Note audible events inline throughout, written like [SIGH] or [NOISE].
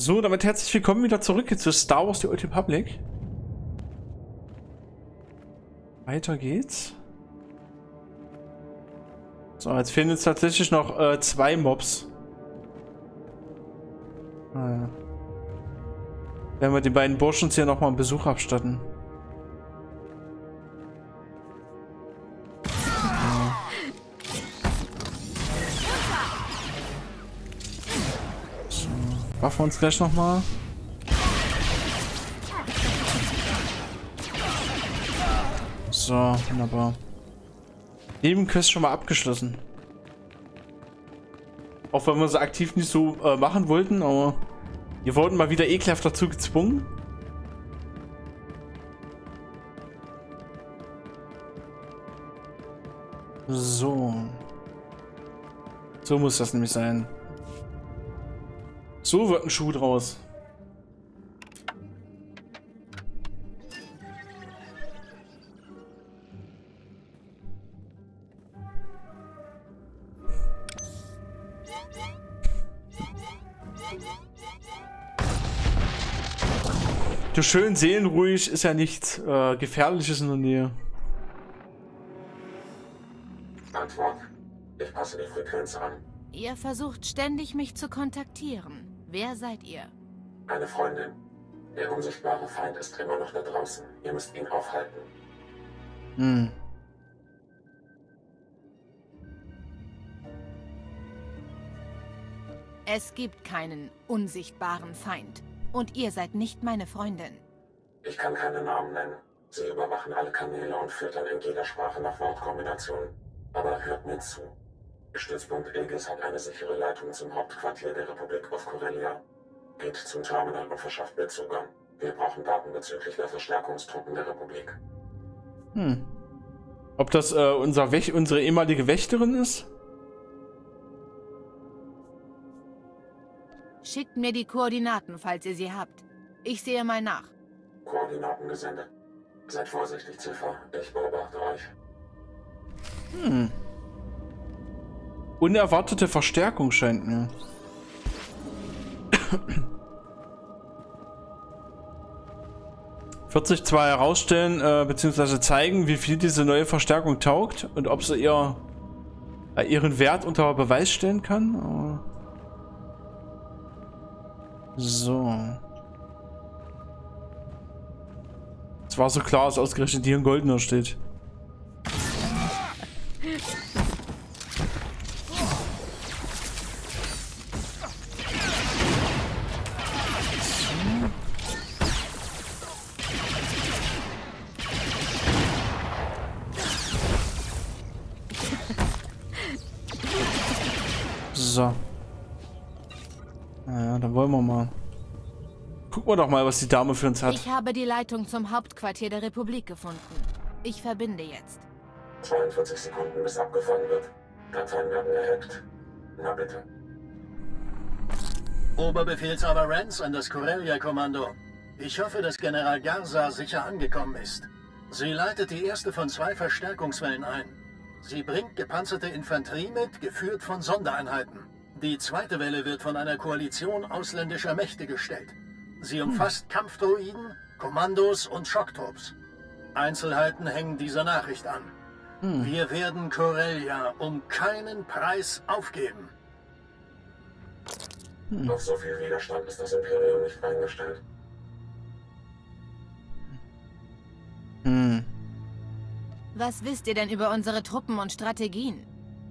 So, damit herzlich willkommen wieder zurück zu Star Wars The Old Republic. Weiter geht's. So, jetzt fehlen jetzt tatsächlich noch äh, zwei Mobs. Ah. Werden wir den beiden Burschen hier nochmal einen Besuch abstatten. Waffen uns gleich nochmal. So, wunderbar. Nebenquest schon mal abgeschlossen. Auch wenn wir sie aktiv nicht so äh, machen wollten, aber wir wurden mal wieder ekelhaft dazu gezwungen. So. So muss das nämlich sein. So wird ein Schuh draus. Du schön seelenruhig ist ja nichts äh, Gefährliches in der Nähe. Antwort. Ich passe die Frequenz an. Ihr versucht ständig, mich zu kontaktieren. Wer seid ihr? Eine Freundin. Der unsichtbare Feind ist immer noch da draußen. Ihr müsst ihn aufhalten. Hm. Es gibt keinen unsichtbaren Feind. Und ihr seid nicht meine Freundin. Ich kann keine Namen nennen. Sie überwachen alle Kanäle und füttern in jeder Sprache nach Wortkombinationen. Aber hört mir zu. Stützpunkt Aegis hat eine sichere Leitung zum Hauptquartier der Republik auf Corellia. Geht zum Terminal und verschafft mir Zugang. Wir brauchen Daten bezüglich der Verstärkungstruppen der Republik. Hm. Ob das äh, unser Wäch unsere ehemalige Wächterin ist? Schickt mir die Koordinaten, falls ihr sie habt. Ich sehe mal nach. Koordinaten gesendet. Seid vorsichtig, Ziffer. Ich beobachte euch. Hm. Unerwartete Verstärkung scheint mir. [COUGHS] Wird sich zwar herausstellen, äh, beziehungsweise zeigen, wie viel diese neue Verstärkung taugt und ob sie ihr, äh, ihren Wert unter Beweis stellen kann. So. Es war so klar, dass ausgerechnet hier ein Goldener steht. Gucken wir doch mal, was die Dame für uns hat. Ich habe die Leitung zum Hauptquartier der Republik gefunden. Ich verbinde jetzt. 42 Sekunden, bis abgefangen wird. Dateien werden gehackt. Na bitte. Oberbefehlshaber Rance an das Corellia-Kommando. Ich hoffe, dass General Garza sicher angekommen ist. Sie leitet die erste von zwei Verstärkungswellen ein. Sie bringt gepanzerte Infanterie mit, geführt von Sondereinheiten. Die zweite Welle wird von einer Koalition ausländischer Mächte gestellt. Sie umfasst Kampfdroiden, Kommandos und Schocktrupps. Einzelheiten hängen dieser Nachricht an. Wir werden Corellia um keinen Preis aufgeben. Auf so viel Widerstand ist das Imperium nicht eingestellt. Hm. Was wisst ihr denn über unsere Truppen und Strategien?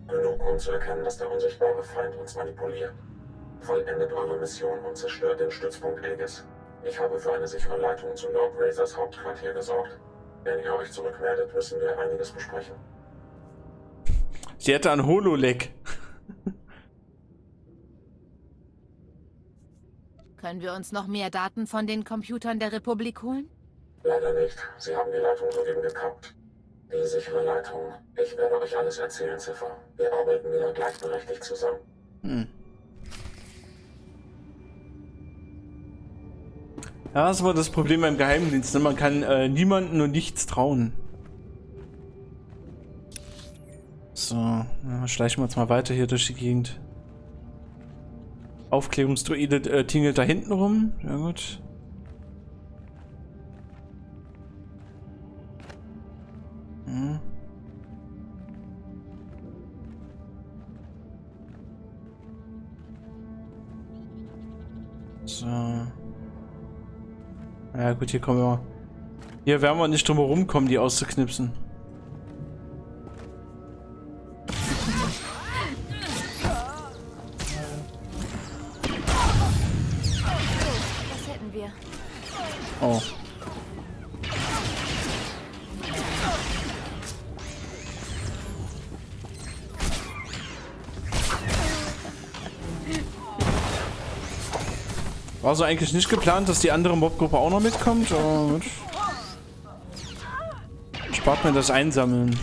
Genug, um zu erkennen, dass der unsichtbare Feind uns manipuliert. Vollendet eure Mission und zerstört den Stützpunkt Aegis. Ich habe für eine sichere Leitung zu Lord Razors Hauptquartier gesorgt. Wenn ihr euch zurückmeldet, müssen wir einiges besprechen. Sie hätte ein Hololeck. Können wir uns noch mehr Daten von den Computern der Republik holen? Leider nicht. Sie haben die Leitung soeben gekappt. Die sichere Leitung. Ich werde euch alles erzählen, Ziffer. Wir arbeiten wieder gleichberechtigt zusammen. Hm. Das war das Problem beim Geheimdienst. Ne? Man kann äh, niemanden und nichts trauen. So, ja, schleichen wir uns mal weiter hier durch die Gegend. Aufklärungsdruide äh, tingelt da hinten rum. Ja gut. Hm. So. Ja gut, hier kommen wir. Hier werden wir nicht drum herum kommen, die auszuknipsen. War so eigentlich nicht geplant, dass die andere Mobgruppe auch noch mitkommt, aber gut. Spart mir das Einsammeln.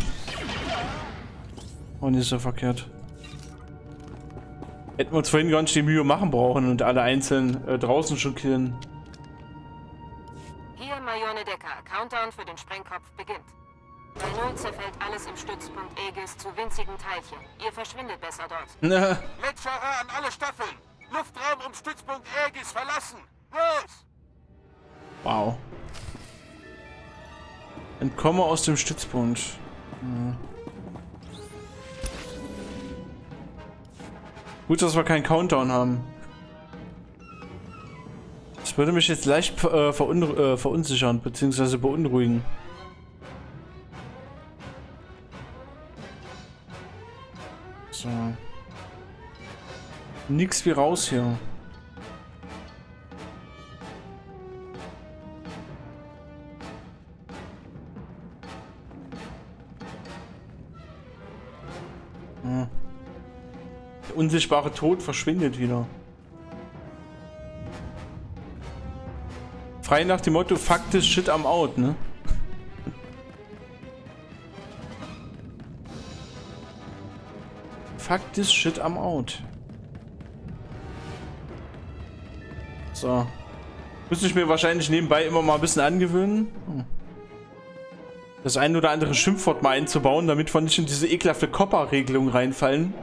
Auch nicht so verkehrt. Hätten wir uns vorhin gar nicht die Mühe machen brauchen und alle einzeln äh, draußen schon killen. Hier Majone Decker. Countdown für den Sprengkopf beginnt. Bei Null zerfällt alles im Stützpunkt Aegis zu winzigen Teilchen. Ihr verschwindet besser dort. [LAUGHS] Letzterer an alle Staffeln. Luftraum um Stützpunkt Aegis verlassen. Los! Wow. Entkomme aus dem Stützpunkt. Hm. Gut, dass wir keinen Countdown haben. Das würde mich jetzt leicht äh, äh, verunsichern, beziehungsweise beunruhigen. So. Nix wie raus hier. Hm. Der unsichtbare Tod verschwindet wieder. Frei nach dem Motto, this shit am out, ne? [LAUGHS] This shit am out. So. Müsste ich mir wahrscheinlich nebenbei immer mal ein bisschen angewöhnen. Das ein oder andere Schimpfwort mal einzubauen, damit wir nicht in diese ekelhafte Copper-Regelung reinfallen.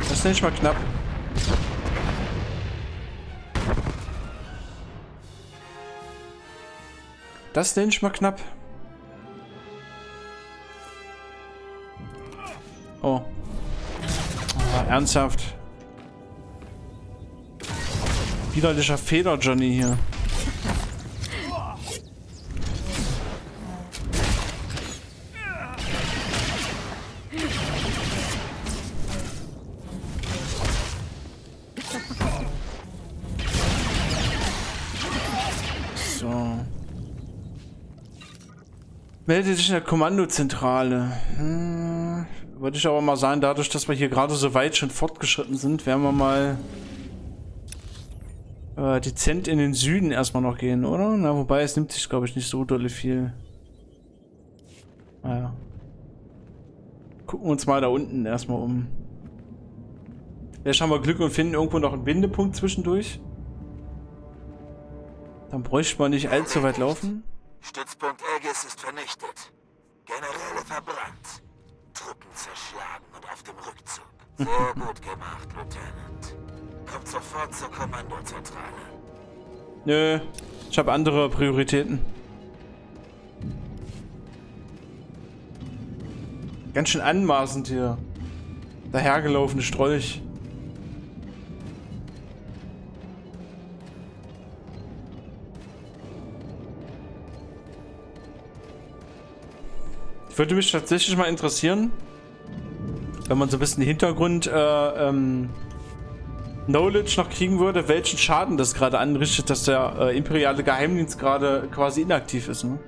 Das ist nicht mal knapp. Das nenne ich mal knapp. Oh. Ah, ernsthaft. Widerlicher Feder, Johnny hier. Dich in der Kommandozentrale. Hm, würde ich aber mal sagen, dadurch, dass wir hier gerade so weit schon fortgeschritten sind, werden wir mal äh, dezent in den Süden erstmal noch gehen, oder? Na, wobei es nimmt sich, glaube ich, nicht so dolle viel. Naja. Gucken wir uns mal da unten erstmal um. Vielleicht haben wir Glück und finden irgendwo noch einen Bindepunkt zwischendurch. Dann bräuchte man nicht allzu weit laufen. Stützpunkt Aegis ist vernichtet. Generäle verbrannt. Truppen zerschlagen und auf dem Rückzug. Sehr gut gemacht, Lieutenant. Kommt sofort zur Kommandozentrale. Nö, ich habe andere Prioritäten. Ganz schön anmaßend hier. Dahergelaufene Strolch. Würde mich tatsächlich mal interessieren, wenn man so ein bisschen Hintergrund äh, ähm, Knowledge noch kriegen würde, welchen Schaden das gerade anrichtet, dass der äh, imperiale Geheimdienst gerade quasi inaktiv ist. Ne?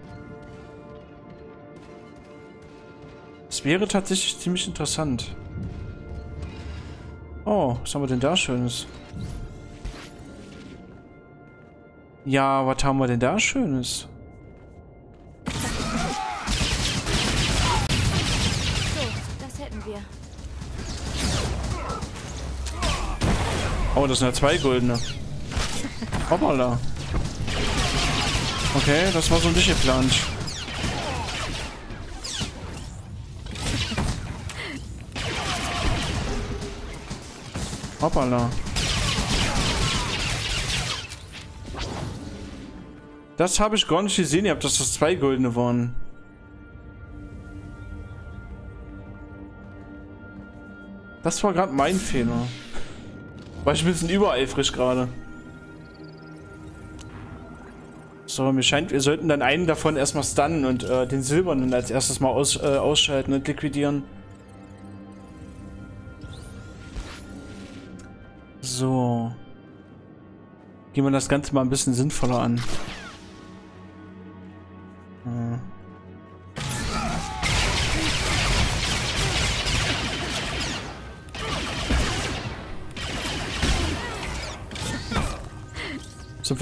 Das wäre tatsächlich ziemlich interessant. Oh, was haben wir denn da Schönes? Ja, was haben wir denn da Schönes? Oh, das sind ja zwei goldene. Hoppala. Okay, das war so nicht geplant. Hoppala. Das habe ich gar nicht gesehen. Ihr habt, dass das zwei goldene waren. Das war gerade mein Fehler. War ich ein bisschen übereifrig gerade. So, mir scheint, wir sollten dann einen davon erstmal stunnen und äh, den silbernen als erstes mal aus, äh, ausschalten und liquidieren. So. Gehen wir das Ganze mal ein bisschen sinnvoller an.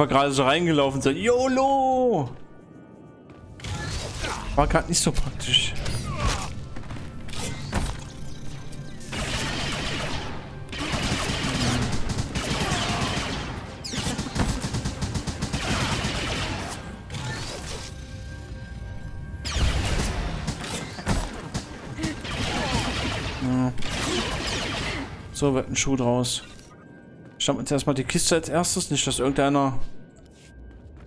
Wir gerade so reingelaufen und sagen, YOLO! War gerade nicht so praktisch. So wird ein Schuh draus. Schauen wir uns erstmal die Kiste als erstes. Nicht, dass irgendeiner,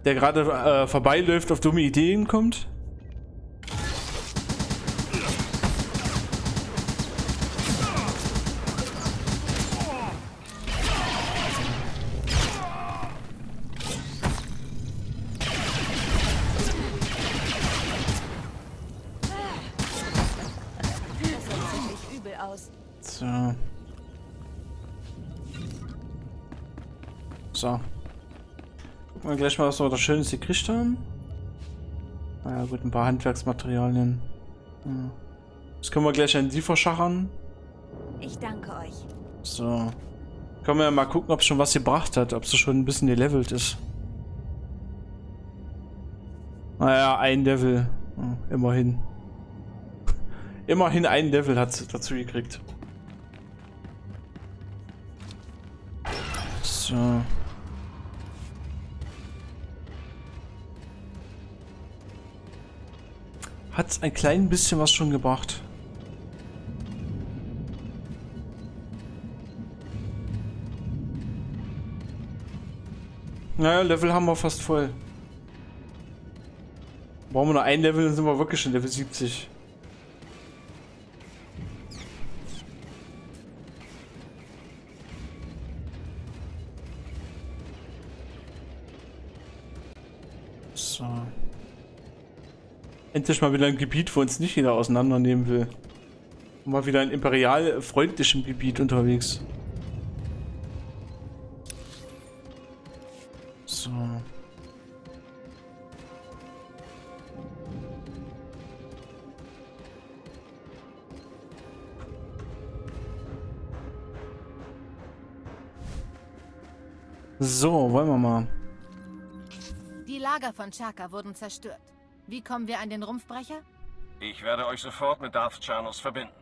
der gerade äh, vorbeiläuft, auf dumme Ideen kommt. So. Gucken wir gleich mal, was wir da Schönes gekriegt haben. Naja, gut, ein paar Handwerksmaterialien. Ja. Das können wir gleich an Sie verschachern. Ich danke euch. So. Können wir ja mal gucken, ob es schon was gebracht hat, ob sie schon ein bisschen gelevelt ist. Naja, ein Level. Ja, immerhin. [LAUGHS] Immerhin ein Level hat sie dazu gekriegt. So. Hat ein klein bisschen was schon gebracht. Naja, Level haben wir fast voll. Brauchen wir nur ein Level, dann sind wir wirklich schon Level 70. Endlich mal wieder ein Gebiet, wo uns nicht jeder auseinandernehmen will. Mal wieder ein imperial freundlichem Gebiet unterwegs. So. So, wollen wir mal. Die Lager von Chaka wurden zerstört. Wie kommen wir an den Rumpfbrecher? Ich werde euch sofort mit Darth Chanus verbinden.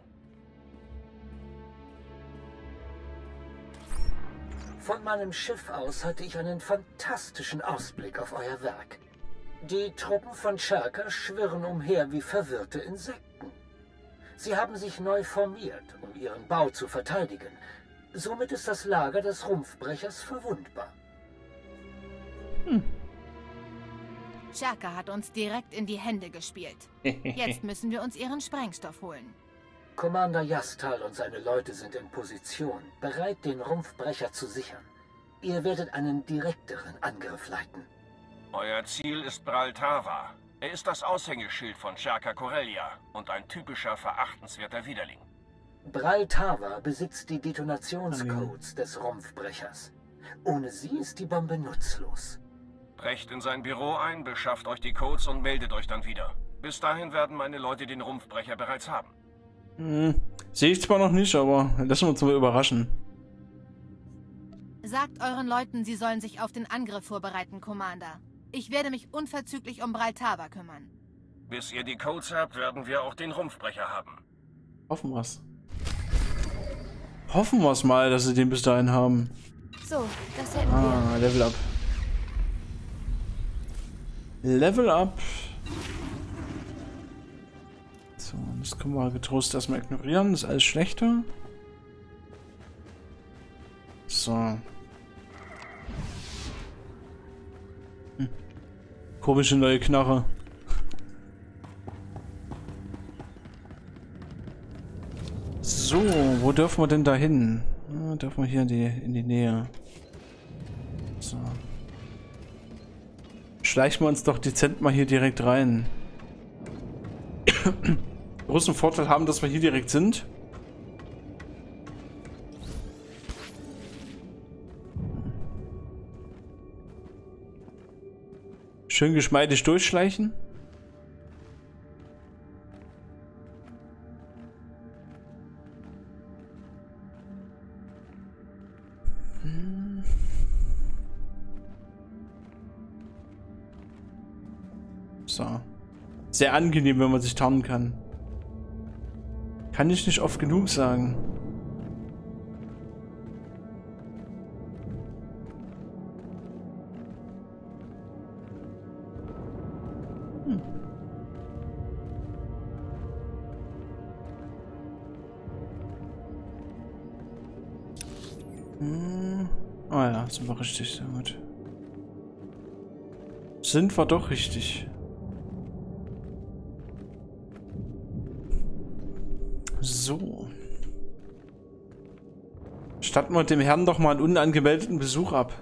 Von meinem Schiff aus hatte ich einen fantastischen Ausblick auf euer Werk. Die Truppen von Cherka schwirren umher wie verwirrte Insekten. Sie haben sich neu formiert, um ihren Bau zu verteidigen. Somit ist das Lager des Rumpfbrechers verwundbar. Chaka hat uns direkt in die Hände gespielt. Jetzt [LAUGHS] müssen wir uns ihren Sprengstoff holen. Commander Jastal und seine Leute sind in Position, bereit, den Rumpfbrecher zu sichern. Ihr werdet einen direkteren Angriff leiten. Euer Ziel ist Braltava. Er ist das Aushängeschild von Sharka Corellia und ein typischer verachtenswerter Widerling. Braltava besitzt die Detonationscodes des Rumpfbrechers. Ohne sie ist die Bombe nutzlos. Brecht in sein Büro ein, beschafft euch die Codes und meldet euch dann wieder. Bis dahin werden meine Leute den Rumpfbrecher bereits haben. Hm, sehe ich zwar noch nicht, aber lassen wir uns mal überraschen. Sagt euren Leuten, sie sollen sich auf den Angriff vorbereiten, Commander. Ich werde mich unverzüglich um Braltava kümmern. Bis ihr die Codes habt, werden wir auch den Rumpfbrecher haben. Hoffen wir's. Hoffen wir's mal, dass sie den bis dahin haben. So, das hätten wir. Ah, Level up. Level up. So, das können wir getrost erstmal ignorieren. Das ist alles schlechter. So. Hm. Komische neue Knarre. So, wo dürfen wir denn da hin? Ja, dürfen wir hier in die, in die Nähe. So. Schleichen wir uns doch dezent mal hier direkt rein. Großen Vorteil haben, dass wir hier direkt sind. Schön geschmeidig durchschleichen. Sehr angenehm, wenn man sich tarnen kann. Kann ich nicht oft genug sagen. Hm. Hm. Ah ja, sind wir richtig, sehr gut. Sind wir doch richtig. So. Statten wir dem Herrn doch mal einen unangemeldeten Besuch ab.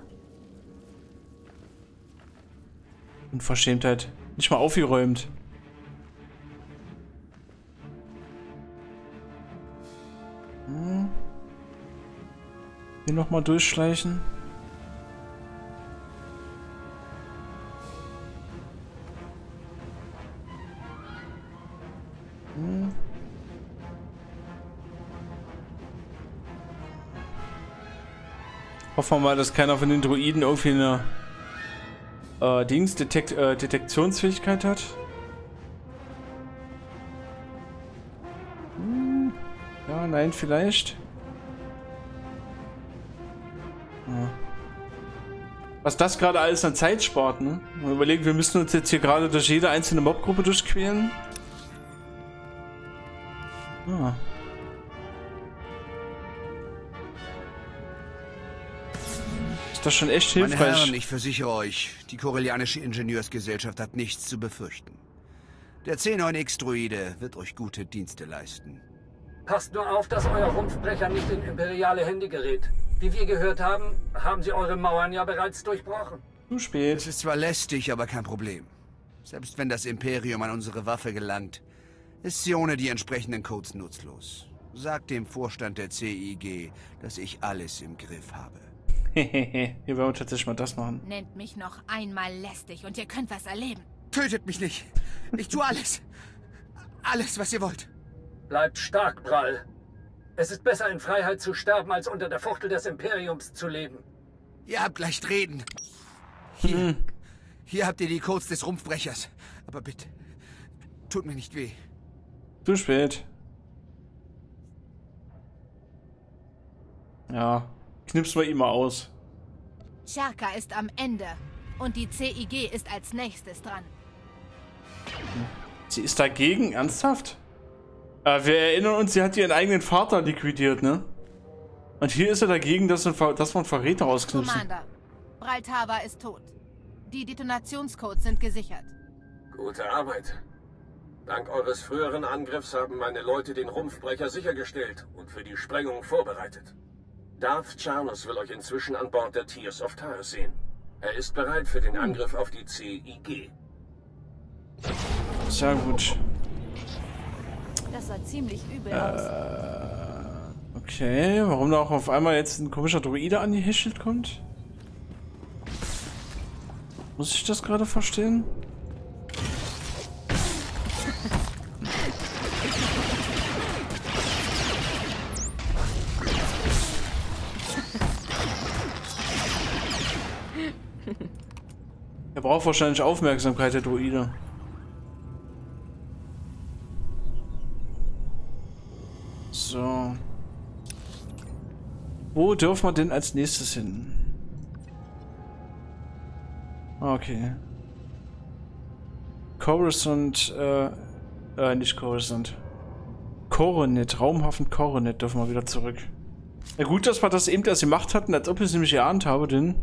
Unverschämtheit. Nicht mal aufgeräumt. Hm. Hier nochmal durchschleichen. Hoffen wir mal, dass keiner von den Druiden irgendwie eine äh, Detekt, äh, Detektionsfähigkeit hat. Hm. Ja, nein, vielleicht. Ja. Was das gerade alles an Zeit spart, ne? Mal überlegen, wir müssen uns jetzt hier gerade durch jede einzelne Mobgruppe durchquälen. Das schon echt hilfreich. Meine Herren, ich versichere euch, die Corellianische Ingenieursgesellschaft hat nichts zu befürchten. Der C9X-Druide wird euch gute Dienste leisten. Passt nur auf, dass euer Rumpfbrecher nicht in imperiale Hände gerät. Wie wir gehört haben, haben sie eure Mauern ja bereits durchbrochen. Zu spät. Es ist zwar lästig, aber kein Problem. Selbst wenn das Imperium an unsere Waffe gelangt, ist sie ohne die entsprechenden Codes nutzlos. Sagt dem Vorstand der CIG, dass ich alles im Griff habe. Hehehe, hier wollen wir tatsächlich mal das machen. Nennt mich noch einmal lästig und ihr könnt was erleben. Tötet mich nicht! Ich tue alles! Alles, was ihr wollt! Bleibt stark, Prall. Es ist besser, in Freiheit zu sterben, als unter der Fuchtel des Imperiums zu leben. Ihr habt leicht reden. Hier, hier habt ihr die Codes des Rumpfbrechers. Aber bitte, tut mir nicht weh. Zu spät. Ja, knipsen wir ihn mal aus. Sharka ist am Ende. Und die CIG ist als nächstes dran. Sie ist dagegen? Ernsthaft? Äh, wir erinnern uns, sie hat ihren eigenen Vater liquidiert, ne? Und hier ist er dagegen, dass, ein Ver dass einen Verräter ausknipsen. Commander, Braltava ist tot. Die Detonationscodes sind gesichert. Gute Arbeit. Dank eures früheren Angriffs haben meine Leute den Rumpfbrecher sichergestellt und für die Sprengung vorbereitet. Darth Charnus will euch inzwischen an Bord der Tears of Taris sehen. Er ist bereit für den Angriff auf die CIG. Sehr gut. Das sah ziemlich übel Äh. aus. Okay, warum da auch auf einmal jetzt ein komischer Druide angehechelt kommt? Muss ich das gerade verstehen? Braucht wahrscheinlich Aufmerksamkeit, der Druide. So. Wo dürfen wir denn als nächstes hin? Okay. Coruscant, äh, äh, nicht Coruscant. Coronet, Raumhafen Coronet dürfen wir wieder zurück. Na gut, dass wir das eben erst gemacht hatten, als ob ich es nämlich geahnt habe, denn...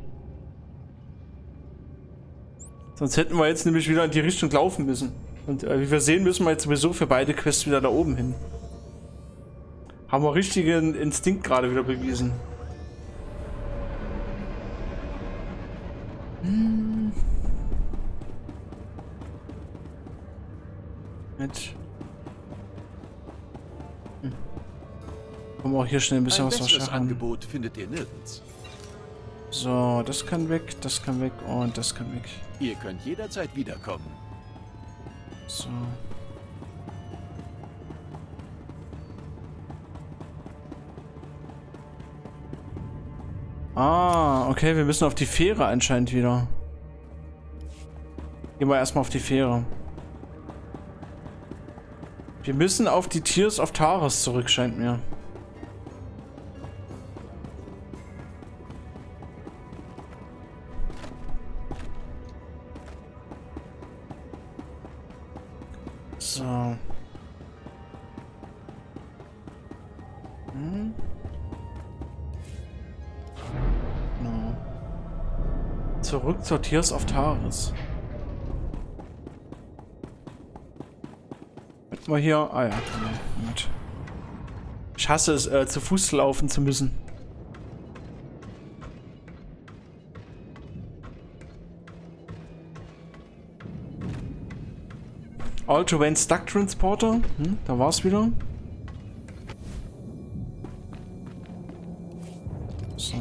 Sonst hätten wir jetzt nämlich wieder in die Richtung laufen müssen. Und äh, wie wir sehen, müssen wir jetzt sowieso für beide Quests wieder da oben hin. Haben wir richtigen Instinkt gerade wieder bewiesen. Hm. Mit. Hm. Kommen wir auch hier schnell ein bisschen ein was besseres. Angebot findet ihr nirgends. So, das kann weg, das kann weg und das kann weg. Ihr könnt jederzeit wiederkommen. So. Ah, okay, wir müssen auf die Fähre anscheinend wieder. Gehen wir erstmal auf die Fähre. Wir müssen auf die Tiers of Taris zurück, scheint mir. So. Hm. No. Zurück zur Tiers of Taris. Hätten wir hier... Ah ja, nee, gut. Ich hasse es, äh, zu Fuß laufen zu müssen. All-Terrain Duck Transporter. Hm, da war's wieder. So.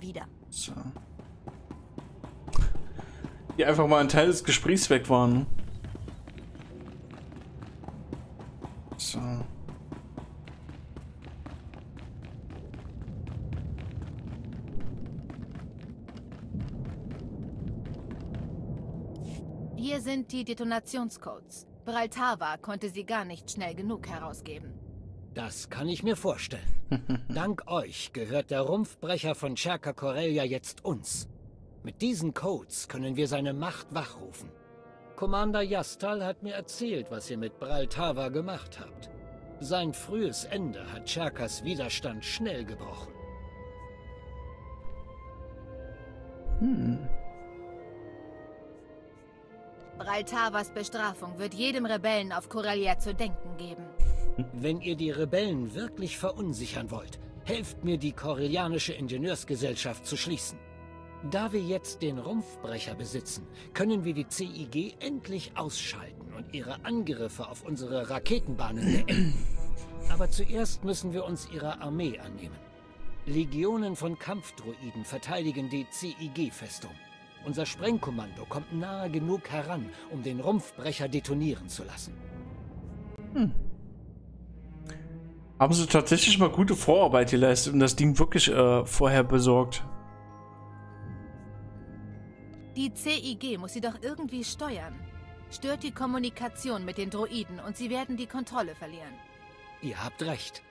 Wieder. So. Die einfach mal ein Teil des Gesprächs weg waren. Sind die Detonationscodes. Braltava konnte sie gar nicht schnell genug herausgeben. Das kann ich mir vorstellen. [LAUGHS] Dank euch gehört der Rumpfbrecher von Cherka Corellia jetzt uns. Mit diesen Codes können wir seine Macht wachrufen. Commander Jastal hat mir erzählt, was ihr mit Braltava gemacht habt. Sein frühes Ende hat Cherkas Widerstand schnell gebrochen. Hm. Braltavas Bestrafung wird jedem Rebellen auf Corellia zu denken geben. Wenn ihr die Rebellen wirklich verunsichern wollt, helft mir, die Corellianische Ingenieursgesellschaft zu schließen. Da wir jetzt den Rumpfbrecher besitzen, können wir die CIG endlich ausschalten und ihre Angriffe auf unsere Raketenbahnen beenden. Aber zuerst müssen wir uns ihrer Armee annehmen. Legionen von Kampfdroiden verteidigen die CIG-Festung. Unser Sprengkommando kommt nahe genug heran, um den Rumpfbrecher detonieren zu lassen. Haben sie tatsächlich mal gute Vorarbeit geleistet und das Ding wirklich äh, vorher besorgt. Die CIG muss sie doch irgendwie steuern. Stört die Kommunikation mit den Droiden und sie werden die Kontrolle verlieren. Ihr habt recht.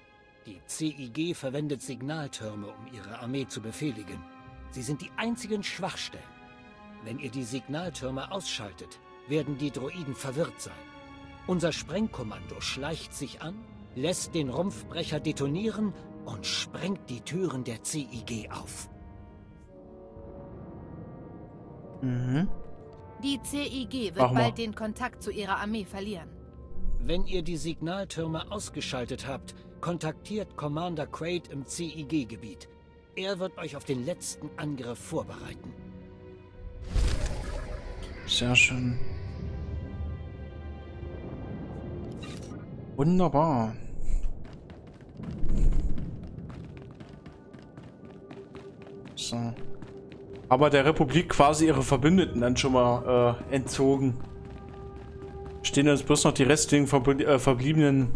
Die CIG verwendet Signaltürme, um ihre Armee zu befehligen. Sie sind die einzigen Schwachstellen. Wenn ihr die Signaltürme ausschaltet, werden die Droiden verwirrt sein. Unser Sprengkommando schleicht sich an, lässt den Rumpfbrecher detonieren und sprengt die Türen der CIG auf. Mhm. Die CIG wird bald den Kontakt zu ihrer Armee verlieren. Wenn ihr die Signaltürme ausgeschaltet habt, kontaktiert Commander Quaid im CIG-Gebiet. Er wird euch auf den letzten Angriff vorbereiten. Sehr schön. Wunderbar. So. Aber der Republik quasi ihre Verbündeten dann schon mal äh, entzogen. Stehen jetzt bloß noch die restlichen verbü- äh, verbliebenen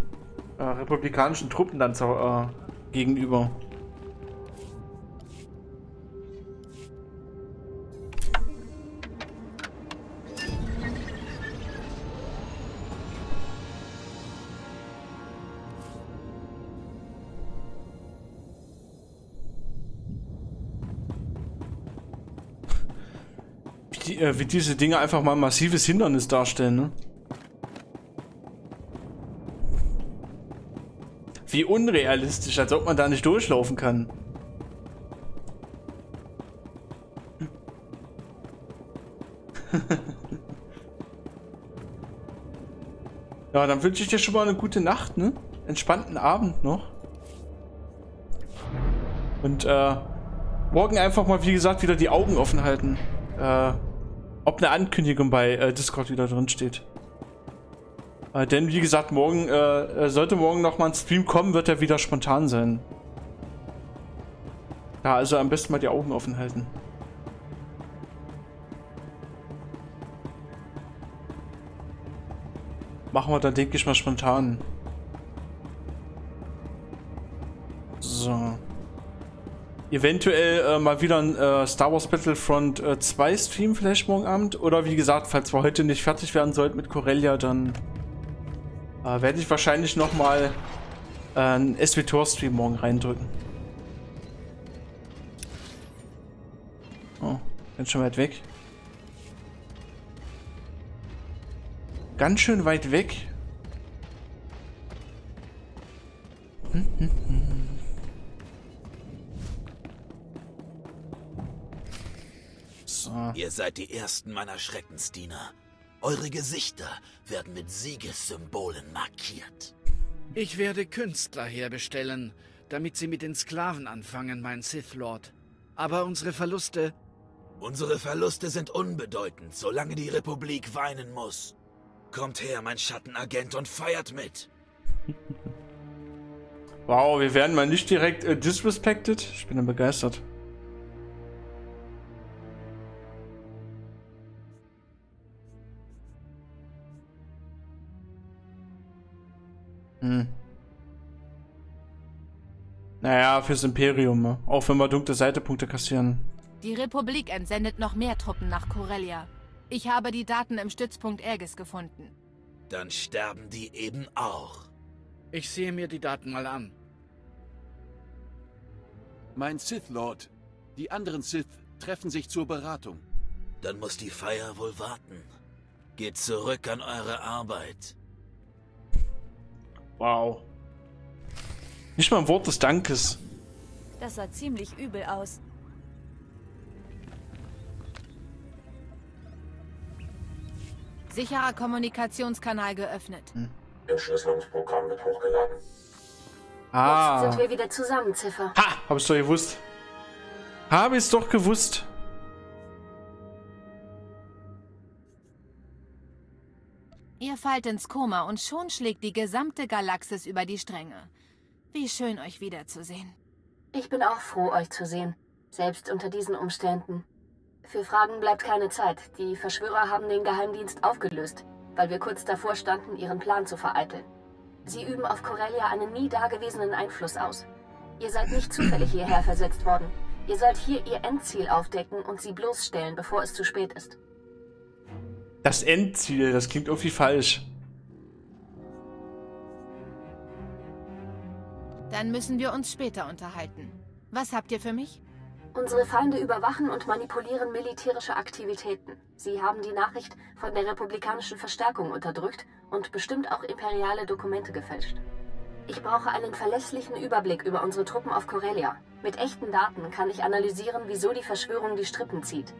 äh, republikanischen Truppen dann zu, äh, gegenüber. äh, wie diese Dinge einfach mal ein massives Hindernis darstellen, ne? Wie unrealistisch, als ob man da nicht durchlaufen kann. [LAUGHS] ja, dann wünsche ich dir schon mal eine gute Nacht, ne? Entspannten Abend noch. Und äh, morgen einfach mal, wie gesagt, wieder die Augen offen halten. Äh, ob eine Ankündigung bei äh, Discord wieder drin steht. Äh, denn wie gesagt, morgen äh, sollte morgen noch mal ein Stream kommen, wird er wieder spontan sein. Ja, also am besten mal die Augen offen halten. Machen wir dann, denke ich mal, spontan. So. Eventuell äh, mal wieder ein äh, Star Wars Battlefront äh, 2 Stream vielleicht morgen Abend. Oder wie gesagt, falls wir heute nicht fertig werden sollten mit Corellia, dann äh, werde ich wahrscheinlich nochmal äh, einen SWTOR Stream morgen reindrücken. Oh, bin schon weit weg. Ganz schön weit weg. Ihr seid die ersten meiner Schreckensdiener. Eure Gesichter werden mit Siegessymbolen markiert. Ich werde Künstler herbestellen, damit sie mit den Sklaven anfangen, mein Sith Lord. Aber unsere Verluste... Unsere Verluste sind unbedeutend, solange die Republik weinen muss. Kommt her, mein Schattenagent, und feiert mit. [LAUGHS] Wow, wir werden mal nicht direkt äh, disrespected. Ich bin dann begeistert. Hm. Naja, fürs Imperium, ne? auch wenn wir dunkle Seitepunkte kassieren. Die Republik entsendet noch mehr Truppen nach Corellia. Ich habe die Daten im Stützpunkt Ergis gefunden. Dann sterben die eben auch. Ich sehe mir die Daten mal an. Mein Sith Lord, die anderen Sith treffen sich zur Beratung. Dann muss die Feier wohl warten. Geht zurück an eure Arbeit. Wow. Nicht mal ein Wort des Dankes. Das sah ziemlich übel aus. Sicherer Kommunikationskanal geöffnet. Hm. Entschlüsselungsprogramm wird hochgeladen. Ah. Jetzt sind wir wieder zusammen, Ziffer. Ha, hab ich's doch gewusst. Habe ich's doch gewusst. Ihr fallt ins Koma und schon schlägt die gesamte Galaxis über die Stränge. Wie schön, euch wiederzusehen. Ich bin auch froh, euch zu sehen. Selbst unter diesen Umständen. Für Fragen bleibt keine Zeit. Die Verschwörer haben den Geheimdienst aufgelöst, weil wir kurz davor standen, ihren Plan zu vereiteln. Sie üben auf Corellia einen nie dagewesenen Einfluss aus. Ihr seid nicht zufällig hierher versetzt worden. Ihr sollt hier ihr Endziel aufdecken und sie bloßstellen, bevor es zu spät ist. Das Endziel, das klingt irgendwie falsch. Dann müssen wir uns später unterhalten. Was habt ihr für mich? Unsere Feinde überwachen und manipulieren militärische Aktivitäten. Sie haben die Nachricht von der republikanischen Verstärkung unterdrückt und bestimmt auch imperiale Dokumente gefälscht. Ich brauche einen verlässlichen Überblick über unsere Truppen auf Corellia. Mit echten Daten kann ich analysieren, wieso die Verschwörung die Strippen zieht.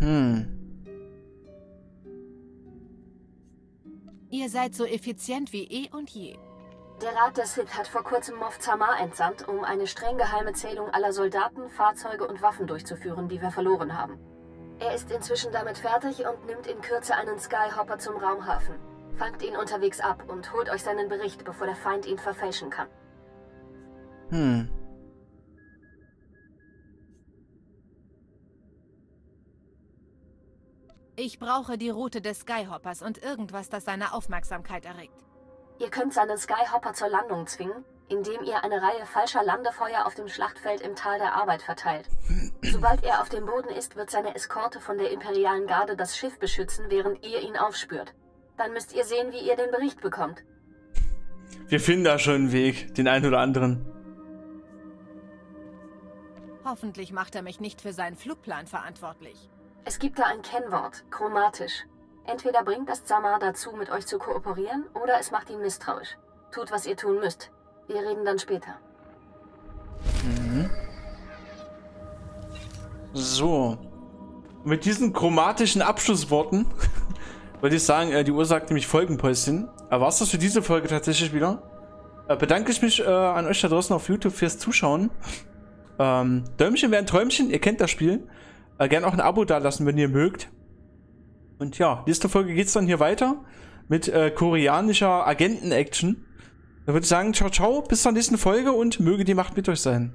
Hm. Ihr seid so effizient wie eh und je. Der Rat der Sith hat vor kurzem Moff Zamar entsandt, um eine streng geheime Zählung aller Soldaten, Fahrzeuge und Waffen durchzuführen, die wir verloren haben. Er ist inzwischen damit fertig und nimmt in Kürze einen Skyhopper zum Raumhafen. Fangt ihn unterwegs ab und holt euch seinen Bericht, bevor der Feind ihn verfälschen kann. Hm. Ich brauche die Route des Skyhoppers und irgendwas, das seine Aufmerksamkeit erregt. Ihr könnt seinen Skyhopper zur Landung zwingen, indem ihr eine Reihe falscher Landefeuer auf dem Schlachtfeld im Tal der Arbeit verteilt. Sobald er auf dem Boden ist, wird seine Eskorte von der imperialen Garde das Schiff beschützen, während ihr ihn aufspürt. Dann müsst ihr sehen, wie ihr den Bericht bekommt. Wir finden da schon einen Weg, den einen oder anderen. Hoffentlich macht er mich nicht für seinen Flugplan verantwortlich. Es gibt da ein Kennwort, chromatisch. Entweder bringt das Zamar dazu, mit euch zu kooperieren, oder es macht ihn misstrauisch. Tut, was ihr tun müsst. Wir reden dann später. Mhm. So. Mit diesen chromatischen Abschlussworten [LAUGHS] würde ich sagen, äh, die Uhr sagt nämlich Folgenpäuschen. Aber war es das für diese Folge tatsächlich wieder? Äh, bedanke ich mich äh, an euch da draußen auf YouTube fürs Zuschauen. Ähm, Däumchen wäre ein Träumchen, ihr kennt das Spiel. Äh, gerne auch ein Abo dalassen, wenn ihr mögt. Und ja, nächste Folge geht es dann hier weiter mit äh, koreanischer Agenten-Action. Dann würde ich sagen, ciao, ciao, bis zur nächsten Folge und möge die Macht mit euch sein.